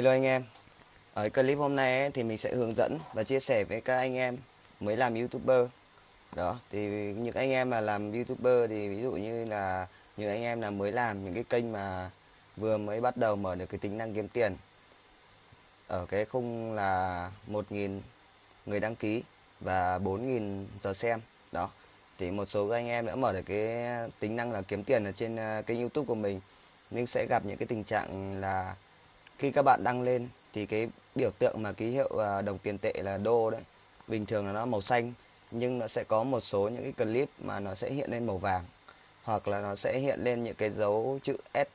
Hello anh em. Ở clip hôm nay ấy, thì mình sẽ hướng dẫn và chia sẻ với các anh em mới làm youtuber. Đó thì những anh em mà làm youtuber thì ví dụ như là những anh em là mới làm những cái kênh mà vừa mới bắt đầu mở được cái tính năng kiếm tiền Ở cái khung là 1.000 người đăng ký và 4.000 giờ xem. Đó thì một số các anh em đã mở được cái tính năng là kiếm tiền ở trên ờ, kênh youtube của mình. Nhưng sẽ gặp những cái tình trạng là khi các bạn đăng lên thì cái biểu tượng mà ký hiệu à, đồng tiền tệ là đô đấy. Bình thường là nó màu xanh nhưng nó sẽ có một số những cái clip mà nó sẽ hiện lên màu vàng hoặc là nó sẽ hiện lên những cái dấu chữ S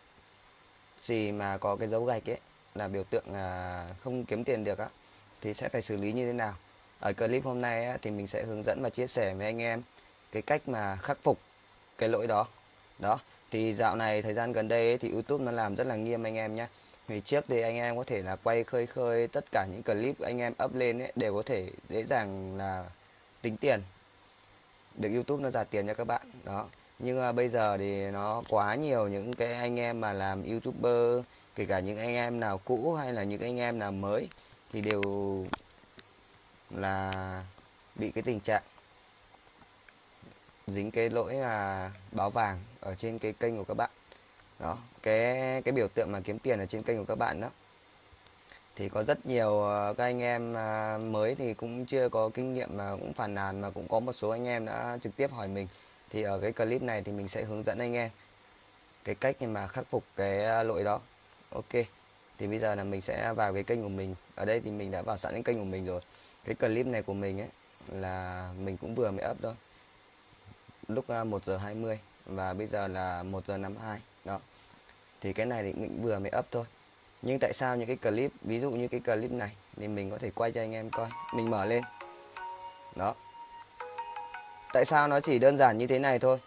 gì mà có cái dấu gạch ấy là biểu tượng là không kiếm tiền được á thì sẽ phải xử lý như thế nào. Ở clip hôm nay á, thì mình sẽ hướng dẫn và chia sẻ với anh em cái cách mà khắc phục cái lỗi đó. Đó thì dạo này thời gian gần đây ấy, thì YouTube nó làm rất là nghiêm anh em nhé ngày trước thì anh em có thể là quay khơi khơi tất cả những clip anh em up lên ấy, đều có thể dễ dàng là tính tiền. Được YouTube nó trả tiền cho các bạn đó. Nhưng mà bây giờ thì nó quá nhiều những cái anh em mà làm youtuber kể cả những anh em nào cũ hay là những anh em nào mới thì đều là bị cái tình trạng dính cái lỗi là báo vàng ở trên cái kênh của các bạn đó, cái cái biểu tượng mà kiếm tiền ở trên kênh của các bạn đó. Thì có rất nhiều ờ, các anh em à, mới thì cũng chưa có kinh nghiệm mà cũng phàn nàn mà cũng có một số anh em đã trực tiếp hỏi mình. Thì ở cái clip này thì mình sẽ hướng dẫn anh em cái cách mà khắc phục cái à, lỗi đó. Ok, thì bây giờ là mình sẽ vào cái kênh của mình. Ở đây thì mình đã vào sẵn cái kênh của mình rồi. Cái clip này của mình ấy là mình cũng vừa mới up thôi. Lúc à, 1 giờ 20 và bây giờ là 1 giờ 52 đó. Thì cái này thì mình vừa mới up thôi. Nhưng tại sao những cái clip ví dụ như cái clip này thì mình có thể quay cho anh em coi. Mình mở lên. Đó. Tại sao nó chỉ đơn giản như thế này thôi?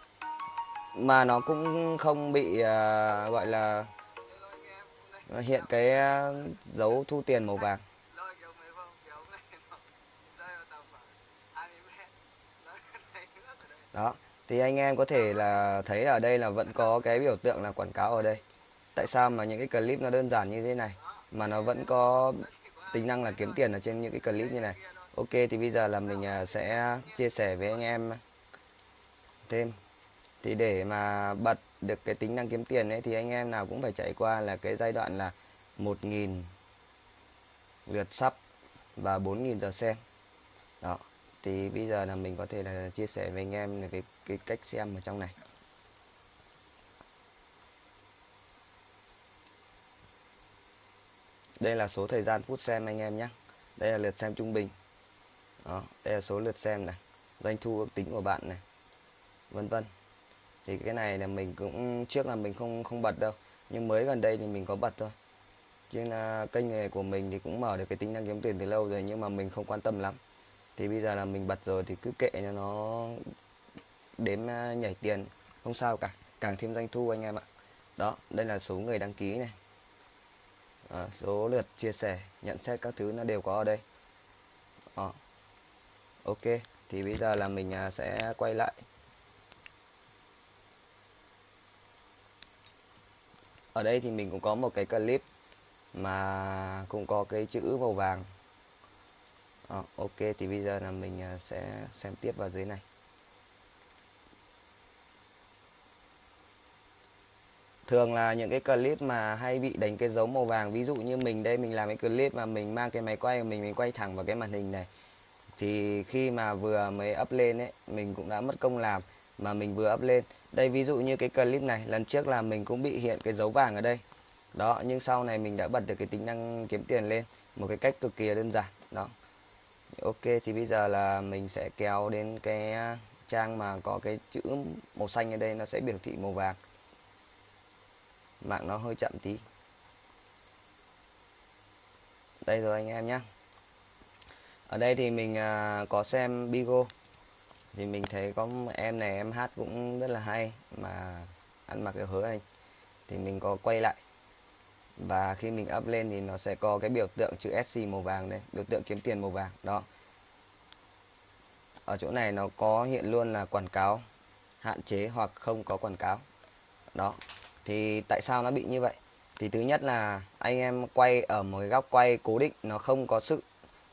Mà nó cũng không bị uh, gọi là hiện cái uh, dấu thu tiền màu vàng đó thì anh em có thể là thấy ở đây là vẫn có cái biểu tượng là quảng cáo ở đây. Tại sao mà những cái clip nó đơn giản như thế này mà nó vẫn có tính năng là kiếm tiền ở trên những cái clip như này? Ok thì bây giờ là mình à, sẽ chia sẻ với anh em thêm. Thì để mà bật được cái tính năng kiếm tiền ấy thì anh em nào cũng phải trải qua là cái giai đoạn là 1.000 lượt sub và 4.000 giờ xem. Đó thì bây giờ là mình có thể là chia sẻ với anh em là cái cái cách xem ở trong này. Đây là số thời gian phút xem anh em nhé. Đây là lượt xem trung bình. Đó, đây là số lượt xem này. Doanh thu ước tính của bạn này. Vân vân. Thì cái này là mình cũng, trước là mình không không bật đâu. Nhưng mới gần đây thì mình có bật thôi. Chứ là kênh này của mình thì cũng mở được cái tính năng kiếm tiền từ lâu rồi nhưng mà mình không quan tâm lắm. Thì bây giờ là mình bật rồi thì cứ kệ cho nó đếm à, nhảy tiền. Không sao cả càng thêm doanh thu anh em ạ. Đó đây là số người đăng ký này. À, số lượt chia sẻ nhận xét các thứ nó đều có ở đây. À, ok thì bây giờ là mình à, sẽ quay lại. Ở đây thì mình cũng có một cái clip mà cũng có cái chữ màu vàng. À, ok thì bây giờ là mình à, sẽ xem tiếp vào dưới này. Thường là những cái clip mà hay bị đánh cái dấu màu vàng. Ví dụ như mình đây, mình làm cái clip mà mình mang cái máy quay của mình mình quay thẳng vào cái màn hình này. Thì khi mà vừa mới up lên ấy, mình cũng đã mất công làm mà mình vừa up lên. Đây, ví dụ như cái clip này, lần trước là mình cũng bị hiện cái dấu vàng ở đây. Đó, nhưng sau này mình đã bật được cái tính năng kiếm tiền lên một cái cách cực kỳ đơn giản. Đó. Ok, thì bây giờ là mình sẽ kéo đến cái à, trang mà có cái chữ màu xanh ở đây, nó sẽ biểu thị màu vàng mạng nó hơi chậm tí. Đây rồi anh em nhé ở đây thì mình à, có xem Bigo. Thì mình thấy có em này em hát cũng rất là hay mà ăn mặc cái hứa anh. Thì mình có quay lại. Và khi mình up lên thì nó sẽ có cái biểu tượng chữ SC màu vàng đây biểu tượng kiếm tiền màu vàng đó. Ở chỗ này nó có hiện luôn là quảng cáo hạn chế hoặc không có quảng cáo đó thì tại sao nó bị như vậy? Thì thứ nhất là anh em quay ở một cái góc quay cố định nó không có sự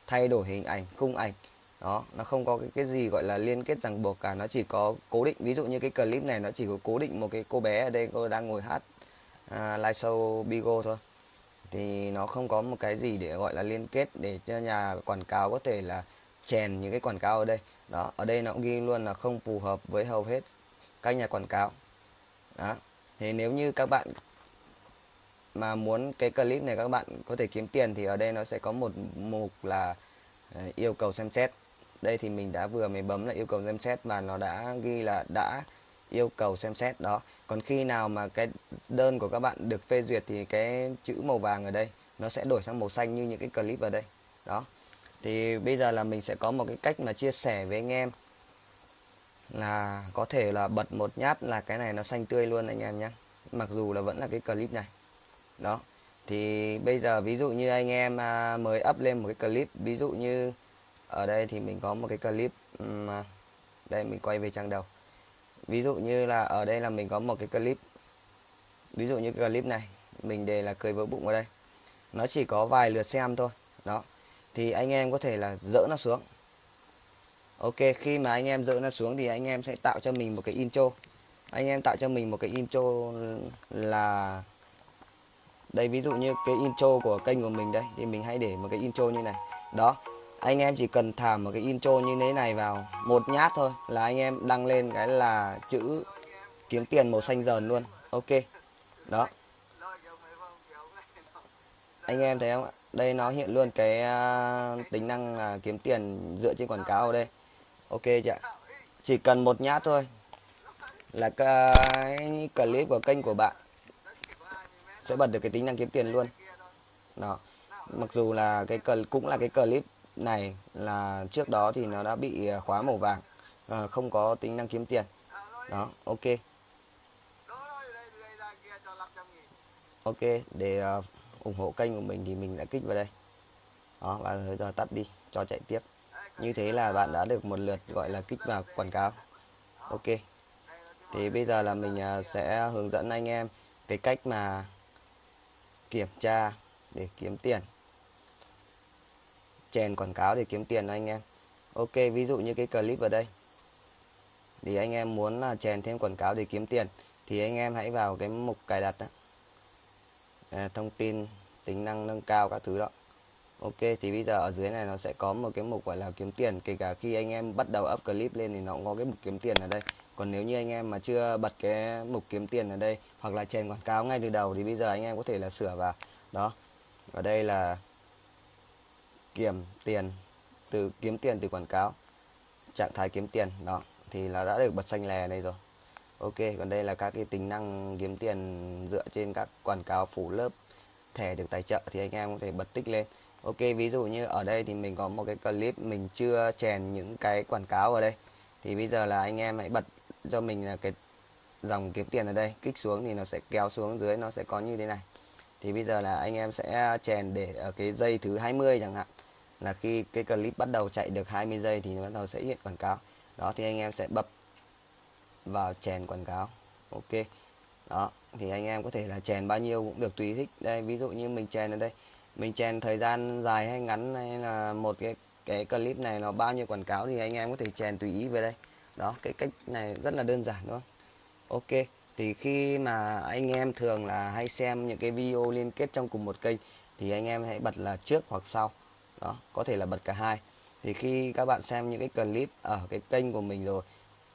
thay đổi hình ảnh khung ảnh. Đó nó không có cái, cái gì gọi là liên kết ràng buộc cả. Nó chỉ có cố định. Ví dụ như cái clip này nó chỉ có cố định một cái cô bé ở đây cô đang ngồi hát à, live show Bigo thôi. Thì nó không có một cái gì để gọi là liên kết để cho nhà quảng cáo có thể là chèn những cái quảng cáo ở đây. Đó ở đây nó cũng ghi luôn là không phù hợp với hầu hết các nhà quảng cáo. Đó thế nếu như các bạn mà muốn cái clip này các bạn có thể kiếm tiền thì ở đây nó sẽ có một mục là ờ, yêu cầu xem xét. Đây thì mình đã vừa mới bấm là yêu cầu xem xét và nó đã ghi là đã yêu cầu xem xét đó. Còn khi nào mà cái đơn của các bạn được phê duyệt thì cái chữ màu vàng ở đây nó sẽ đổi sang màu xanh như những cái clip ở đây. Đó. Thì bây giờ là mình sẽ có một cái cách mà chia sẻ với anh em là có thể là bật một nhát là cái này nó xanh tươi luôn anh em nhé mặc dù là vẫn là cái clip này. Đó. Thì bây giờ ví dụ như anh em à, mới up lên một cái clip, ví dụ như ở đây thì mình có một cái clip à, đây mình quay về trang đầu. Ví dụ như là ở đây là mình có một cái clip, ví dụ như cái clip này, mình đề là cười vỡ bụng ở đây. Nó chỉ có vài lượt xem thôi. Đó. Thì anh em có thể là dỡ nó xuống ok, khi mà anh em dỡ nó xuống thì anh em sẽ tạo cho mình một cái intro. Anh em tạo cho mình một cái intro là, đây, ví dụ như cái intro của kênh của mình đây, thì mình hãy để một cái intro như này. Đó, anh em chỉ cần thả một cái intro như thế này vào một nhát thôi là anh em đăng lên cái là chữ kiếm tiền màu xanh dần luôn. Ok, đó. Anh em thấy không ạ? Đây nó hiện luôn cái à, tính năng là kiếm tiền dựa trên quảng cáo ở đây ok chị ạ. Chỉ cần một nhát thôi. Là cái clip của kênh của bạn sẽ bật được cái tính năng kiếm tiền luôn. Đó. Mặc dù là cái cũng là cái clip này là trước đó thì nó đã bị khóa màu vàng à, không có tính năng kiếm tiền. Đó ok. Ok để uh, ủng hộ kênh của mình thì mình đã kích vào đây. Đó và giờ tắt đi cho chạy tiếp như thế là bạn đã được một lượt gọi là kích vào quảng cáo. Ok. Thì bây giờ là mình à, sẽ hướng dẫn anh em cái cách mà kiểm tra để kiếm tiền. Chèn quảng cáo để kiếm tiền anh em. Ok ví dụ như cái clip ở đây. Thì anh em muốn là chèn thêm quảng cáo để kiếm tiền thì anh em hãy vào cái mục cài đặt đó. À, thông tin tính năng nâng cao các thứ đó ok, thì bây giờ ở dưới này nó sẽ có một cái mục gọi là kiếm tiền. Kể cả khi anh em bắt đầu up clip lên thì nó cũng có cái mục kiếm tiền ở đây. Còn nếu như anh em mà chưa bật cái mục kiếm tiền ở đây hoặc là chèn quảng cáo ngay từ đầu thì bây giờ anh em có thể là sửa vào. Đó. Ở đây là kiểm tiền từ, kiếm tiền từ quảng cáo, trạng thái kiếm tiền. Đó. Thì là đã được bật xanh lè đây rồi. Ok, còn đây là các cái tính năng kiếm tiền dựa trên các quảng cáo phủ lớp thẻ được tài trợ thì anh em có thể bật tích lên ok, ví dụ như ở đây thì mình có một cái clip mình chưa chèn những cái quảng cáo ở đây. Thì bây giờ là anh em hãy bật cho mình là cái dòng kiếm tiền ở đây, kích xuống thì nó sẽ kéo xuống dưới, nó sẽ có như thế này. Thì bây giờ là anh em sẽ chèn để ở cái dây thứ 20 chẳng hạn. Là khi cái clip bắt đầu chạy được 20 giây thì bắt đầu sẽ hiện quảng cáo. Đó, thì anh em sẽ bập vào chèn quảng cáo. Ok. Đó, thì anh em có thể là chèn bao nhiêu cũng được, tùy thích. Đây, ví dụ như mình chèn ở đây mình chèn thời gian dài hay ngắn hay là một cái cái clip này nó bao nhiêu quảng cáo thì anh em có thể chèn tùy ý về đây. Đó, cái cách này rất là đơn giản đúng không ok, thì khi mà anh em thường là hay xem những cái video liên kết trong cùng một kênh thì anh em hãy bật là trước hoặc sau. Đó, có thể là bật cả hai. Thì khi các bạn xem những cái clip ở cái kênh của mình rồi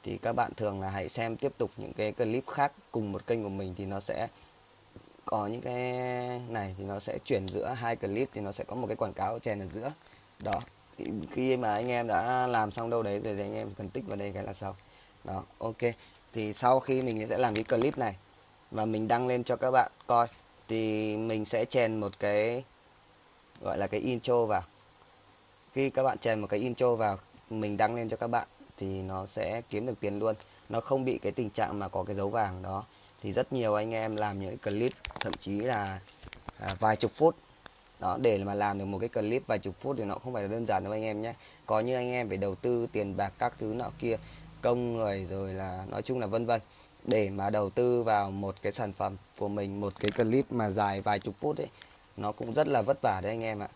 thì các bạn thường là hãy xem tiếp tục những cái clip khác cùng một kênh của mình thì nó sẽ có những cái này thì nó sẽ chuyển giữa hai clip thì nó sẽ có một cái quảng cáo chèn ở giữa. Đó, thì khi mà anh em đã làm xong đâu đấy rồi thì anh em cần tích vào đây cái là xong đó, ok. Thì sau khi mình sẽ làm cái clip này và mình đăng lên cho các bạn coi thì mình sẽ chèn một cái, gọi là cái intro vào. Khi các bạn chèn một cái intro vào, mình đăng lên cho các bạn thì nó sẽ kiếm được tiền luôn. Nó không bị cái tình trạng mà có cái dấu vàng, đó thì rất nhiều anh em làm những cái clip thậm chí là à, vài chục phút. Đó để mà làm được một cái clip vài chục phút thì nó không phải là đơn giản đâu anh em nhé. Có như anh em phải đầu tư tiền bạc các thứ nọ kia công người rồi là nói chung là vân vân. Để mà đầu tư vào một cái sản phẩm của mình một cái clip mà dài vài chục phút ấy nó cũng rất là vất vả đấy anh em ạ.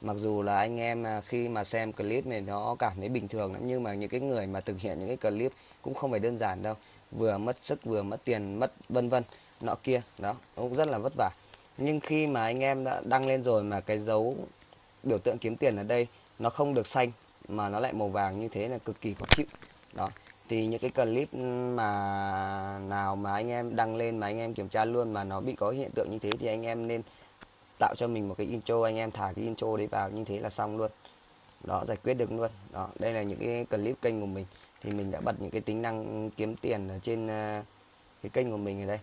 Mặc dù là anh em à, khi mà xem clip này nó cảm thấy bình thường lắm nhưng mà những cái người mà thực hiện những cái clip cũng không phải đơn giản đâu vừa mất sức, vừa mất tiền, mất vân vân, nọ kia, đó cũng rất là vất vả. Nhưng khi mà anh em đã đăng lên rồi mà cái dấu biểu tượng kiếm tiền ở đây nó không được xanh mà nó lại màu vàng như thế là cực kỳ khó chịu. Đó, thì những cái clip mà nào mà anh em đăng lên, mà anh em kiểm tra luôn mà nó bị có hiện tượng như thế thì anh em nên tạo cho mình một cái intro, anh em thả cái intro đấy vào như thế là xong luôn. Đó, giải quyết được luôn. Đó, đây là những cái clip kênh của mình thì mình đã bật những cái tính năng kiếm tiền ở trên à, cái kênh của mình ở đây.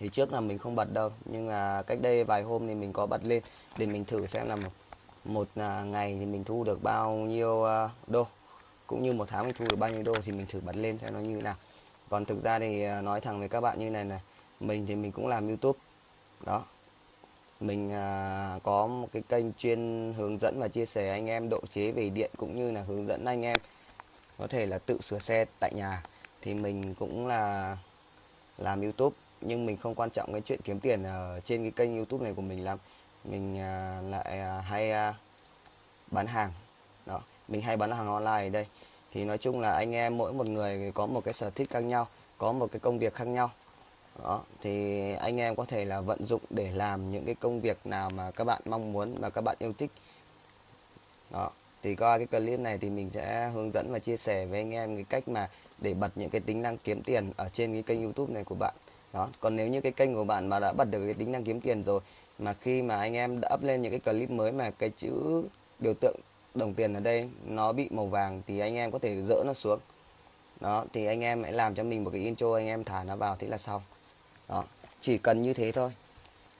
Thì trước là mình không bật đâu nhưng mà cách đây vài hôm thì mình có bật lên để mình thử xem là một, một à, ngày thì mình thu được bao nhiêu à, đô. Cũng như một tháng mình thu được bao nhiêu đô thì mình thử bật lên xem nó như thế nào. Còn thực ra thì nói thẳng với các bạn như này này mình thì mình cũng làm YouTube. Đó. Mình à, có một cái kênh chuyên hướng dẫn và chia sẻ anh em độ chế về điện cũng như là hướng dẫn anh em có thể là tự sửa xe tại nhà. Thì mình cũng là làm YouTube, nhưng mình không quan trọng cái chuyện kiếm tiền ở trên cái kênh YouTube này của mình lắm. Mình à, lại à, hay à, bán hàng. Đó, mình hay bán hàng online ở đây. Thì nói chung là anh em mỗi một người có một cái sở thích khác nhau, có một cái công việc khác nhau. Đó, thì anh em có thể là vận dụng để làm những cái công việc nào mà các bạn mong muốn và các bạn yêu thích. Đó thì qua cái clip này thì mình sẽ hướng dẫn và chia sẻ với anh em cái cách mà để bật những cái tính năng kiếm tiền ở trên cái kênh YouTube này của bạn. Đó, còn nếu như cái kênh của bạn mà đã bật được cái tính năng kiếm tiền rồi, mà khi mà anh em đã up lên những cái clip mới mà cái chữ biểu tượng đồng tiền ở đây nó bị màu vàng thì anh em có thể dỡ nó xuống. Đó, thì anh em hãy làm cho mình một cái intro, anh em thả nó vào thế là xong. Đó, chỉ cần như thế thôi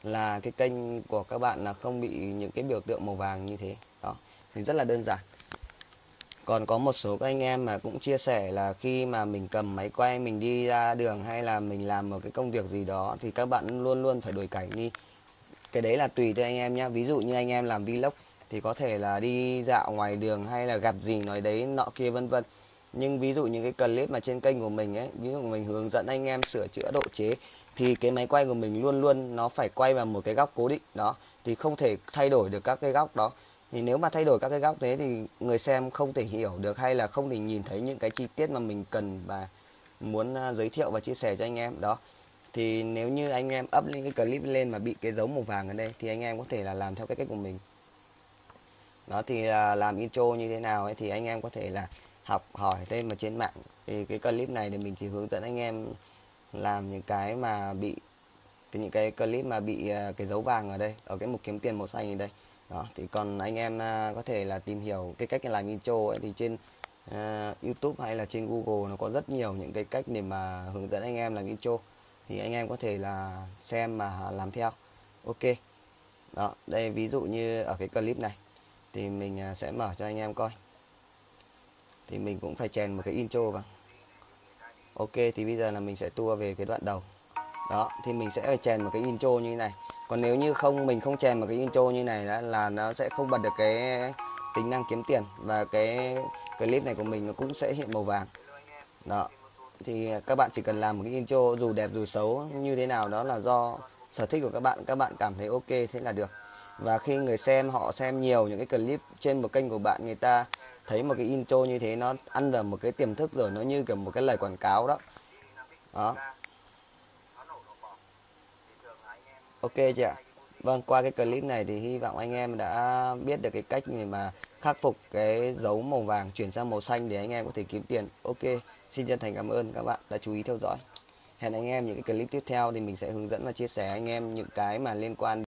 là cái kênh của các bạn là không bị những cái biểu tượng màu vàng như thế. Đó thì rất là đơn giản. Còn có một số các anh em mà cũng chia sẻ là khi mà mình cầm máy quay, mình đi ra đường hay là mình làm một cái công việc gì đó thì các bạn luôn luôn phải đổi cảnh đi. Cái đấy là tùy theo anh em nhé ví dụ như anh em làm vlog thì có thể là đi dạo ngoài đường hay là gặp gì nói đấy, nọ kia, vân vân. Nhưng ví dụ những cái clip mà trên kênh của mình ấy, ví dụ mình hướng dẫn anh em sửa chữa độ chế thì cái máy quay của mình luôn luôn nó phải quay vào một cái góc cố định đó. Thì không thể thay đổi được các cái góc đó thì nếu mà thay đổi các cái góc thế thì người xem không thể hiểu được hay là không thể nhìn thấy những cái chi tiết mà mình cần và muốn à, giới thiệu và chia sẻ cho anh em. Đó. Thì nếu như anh em up lên cái clip lên mà bị cái dấu màu vàng ở đây thì anh em có thể là làm theo cái cách của mình. Đó, thì là làm intro như thế nào ấy thì anh em có thể là học hỏi lên mà trên mạng thì cái clip này thì mình chỉ hướng dẫn anh em làm những cái mà bị, những cái clip mà bị à, cái dấu vàng ở đây, ở cái mục kiếm tiền màu xanh ở đây đó thì còn anh em à, có thể là tìm hiểu cái cách làm intro ấy thì trên uh, YouTube hay là trên Google nó có rất nhiều những cái cách để mà hướng dẫn anh em làm intro. Thì anh em có thể là xem mà làm theo. Ok. Đó đây ví dụ như ở cái clip này thì mình à, sẽ mở cho anh em coi. Thì mình cũng phải chèn một cái intro vào. Ok thì bây giờ là mình sẽ tua về cái đoạn đầu đó thì mình sẽ phải chèn một cái intro như thế này. Còn nếu như không mình không chèn một cái intro như này đó, là nó sẽ không bật được cái tính năng kiếm tiền. Và cái clip này của mình nó cũng sẽ hiện màu vàng. Đó thì các bạn chỉ cần làm một cái intro dù đẹp dù xấu như thế nào đó là do sở thích của các bạn. Các bạn cảm thấy ok thế là được. Và khi người xem họ xem nhiều những cái clip trên một kênh của bạn người ta thấy một cái intro như thế nó ăn vào một cái tiềm thức rồi nó như kiểu một cái lời quảng cáo đó. Đó. Ok chị ạ. Vâng qua cái clip này thì hy vọng anh em đã biết được cái cách mà khắc phục cái dấu màu vàng chuyển sang màu xanh để anh em có thể kiếm tiền. Ok, xin chân thành cảm ơn các bạn đã chú ý theo dõi. Hẹn anh em những cái clip tiếp theo thì mình sẽ hướng dẫn và chia sẻ anh em những cái mà liên quan